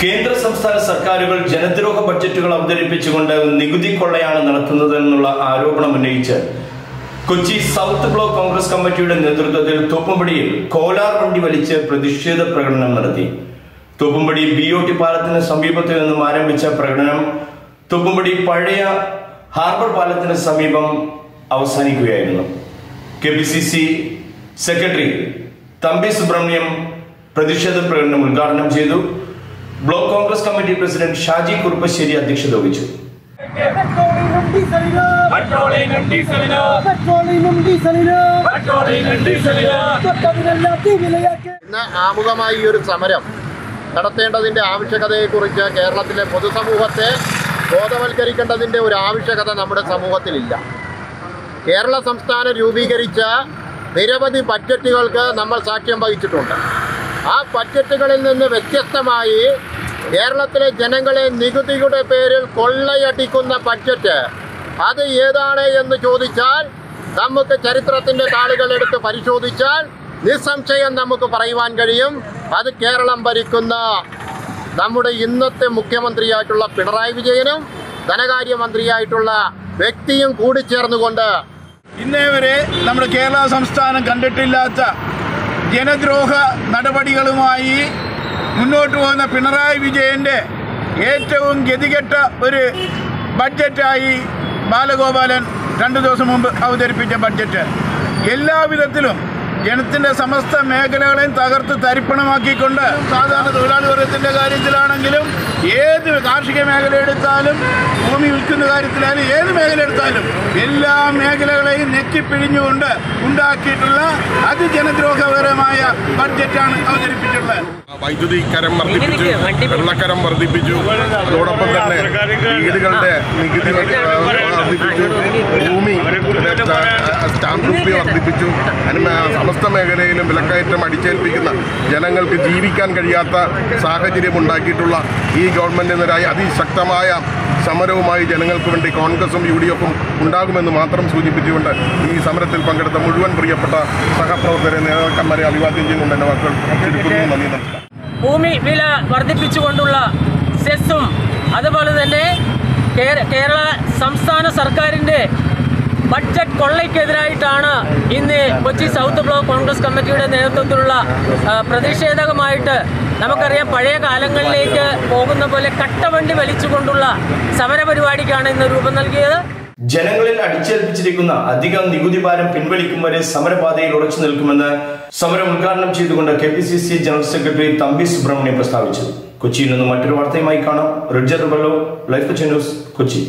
കേന്ദ്ര സംസ്ഥാന സർക്കാരുകൾ ജനദ്രോഹ ബഡ്ജറ്റുകൾ അവതരിപ്പിച്ചുകൊണ്ട് നികുതി കൊള്ളയാണ് നടത്തുന്നതെന്നുള്ള ആരോപണം ഉന്നയിച്ച് കൊച്ചി സൗത്ത് ബ്ലോക്ക് കോൺഗ്രസ് കമ്മിറ്റിയുടെ നേതൃത്വത്തിൽ തോപ്പുംപടിയിൽ കോലാർ വണ്ടി വലിച്ച് പ്രതിഷേധ പ്രകടനം നടത്തി. തോപ്പുംപടി ബി ഒ ടി പാലത്തിന് സമീപത്ത് നിന്നും ആരംഭിച്ച പ്രകടനം തോപ്പുംപടി പഴയ ഹാർബർ പാലത്തിന് സമീപം അവസാനിക്കുകയായിരുന്നു. K P C C secretary Thampi Subrahmanyam പ്രതിഷേധ പ്രകടനം ഉദ്ഘാടനം ചെയ്തു. Block Congress committee president Shaji Kuruppassery അധ്യക്ഷത വഹിച്ചു. പെട്രോളിനും ഡീസലിന് പെട്രോളിനും ഡീസലിന് പെട്രോളിനും ഡീസലിന് പെട്രോളിനും ഡീസലിന് തൊട്ടതിനെല്ലാം തീ വിലയാക്കി ഇന്ന് ആമുഖമായി ഈ ഒരു സമരം നടത്തേണ്ടതിന്റെ ആവശ്യകതയെക്കുറിച്ച് കേരളത്തിലെ പൊതുസമൂഹത്തെ ബോധവൽക്കരിക്കേണ്ടതിന്റെ ഒരു ആവശ്യകത നമ്മുടെ സമൂഹത്തിലില്ല. കേരള സംസ്ഥാനം രൂപീകരിച്ച നിരവധി ബഡ്ജറ്റുകൾക്ക് നമ്മൾ സാക്ഷ്യം വഹിച്ചിട്ടുണ്ട്. ആ ബഡ്ജറ്റുകളിൽ നിന്ന് വ്യത്യസ്തമായി കേരളത്തിലെ ജനങ്ങളെ നികുതിയുടെ പേരിൽ കൊള്ളയടിക്കുന്ന ബഡ്ജറ്റ് അത് ഏതാണ് എന്ന് ചോദിച്ചാൽ നമുക്ക് ചരിത്രത്തിന്റെ താളുകൾ എടുത്ത് പരിശോധിച്ചാൽ നിസ്സംശയം നമുക്ക് പറയുവാൻ കഴിയും. അത് കേരളം ഭരിക്കുന്ന നമ്മുടെ ഇന്നത്തെ മുഖ്യമന്ത്രിയായിട്ടുള്ള പിണറായി വിജയനും ധനകാര്യമന്ത്രിയായിട്ടുള്ള വ്യക്തിയും കൂടിച്ചേർന്നുകൊണ്ട് ഇന്നേ വരെ നമ്മുടെ കേരള സംസ്ഥാനം കണ്ടിട്ടില്ലാത്ത ജനദ്രോഹ നടപടികളുമായി മുന്നോട്ട് പോകുന്ന പിണറായി വിജയന്റെ ഏറ്റവും ഗതികെട്ട ഒരു ബഡ്ജറ്റായി ബാലഗോപാലൻ രണ്ടു ദിവസം മുമ്പ് അവതരിപ്പിച്ച ബഡ്ജറ്റ്. എല്ലാവിധത്തിലും ജനത്തിന്റെ സമസ്ത മേഖലകളെയും തകർത്ത് തരിപ്പണമാക്കിക്കൊണ്ട് സാധാരണ തൊഴിലാളി വർഗത്തിന്റെ കാര്യത്തിലാണെങ്കിലും ഏത് കാർഷിക മേഖല എടുത്താലും ഭൂമി വിൽക്കുന്ന കാര്യത്തിലായാലും ഏത് മേഖല എടുത്താലും എല്ലാ മേഖലകളെയും നെറ്റിപ്പിഴിഞ്ഞുകൊണ്ട് ഉണ്ടാക്കിയിട്ടുള്ള അതിജനദ്രോഹപരമായ ബഡ്ജറ്റാണ് അവതരിപ്പിച്ചിട്ടുള്ളത്. വൈദ്യുതി കരം വർദ്ധിപ്പിച്ചു വെള്ളക്കരം വർദ്ധിപ്പിച്ചു അതോടൊപ്പം തന്നെ വീടുകളുടെ നികുതി വർദ്ധിപ്പിച്ചു ഭൂമി സ്റ്റാമ്പ് ഡ്യൂട്ടി വർദ്ധിപ്പിച്ചു സമസ്ത മേഖലയിലും വിലക്കയറ്റം അടിച്ചേൽപ്പിക്കുന്ന ജനങ്ങൾക്ക് ജീവിക്കാൻ കഴിയാത്ത സാഹചര്യം ഉണ്ടാക്കിയിട്ടുള്ള ഈ ഗവൺമെന്റിനെതിരായി അതിശക്തമായ സമരവുമായി ജനങ്ങൾക്ക് വേണ്ടി കോൺഗ്രസും യു ഡി എഫും ഉണ്ടാകുമെന്ന് മാത്രം സൂചിപ്പിച്ചുകൊണ്ട് ഈ സമരത്തിൽ പങ്കെടുത്ത മുഴുവൻ പ്രിയപ്പെട്ട സഹപ്രവർത്തകരെ നേതാക്കന്മാരെ അഭിവാദ്യം ചെയ്യുന്നുണ്ട്. എന്റെ വാക്കുകൾ ഭൂമി വില വർദ്ധിപ്പിച്ചുകൊണ്ടുള്ള സെസ്സും അതുപോലെ തന്നെ കേരള സംസ്ഥാന ബഡ്ജറ്റ് കൊള്ളയ്ക്കെതിരായിട്ടാണ് ഇന്ന് കൊച്ചി സൗത്ത് ബ്ലോക്ക് കോൺഗ്രസ് കമ്മിറ്റിയുടെ നേതൃത്വത്തിലുള്ള പ്രതിഷേധകമായിട്ട് നമുക്കറിയാം പഴയ കാലങ്ങളിലേക്ക് പോകുന്ന പോലെ കട്ടവണ്ടി വലിച്ചുകൊണ്ടുള്ള സമരപരിപാടിക്കാണ് ഇന്ന് രൂപം നൽകിയത്. ജനങ്ങളിൽ അടിച്ചേൽപ്പിച്ചിരിക്കുന്ന അധികം നികുതി ഭാരം പിൻവലിക്കും വരെ സമരപാതയിൽ ഉറച്ചു നിൽക്കുമെന്ന് സമരം ഉദ്ഘാടനം ചെയ്തുകൊണ്ട് K P C C general secretary Thampi Subrahmanyam പ്രസ്താവിച്ചു. കൊച്ചിയിൽ നിന്ന് മറ്റൊരു വാർത്തയുമായി കാണാം. റിജർ ബല്ലോ ലൈഫ് ന്യൂസ് കൊച്ചി.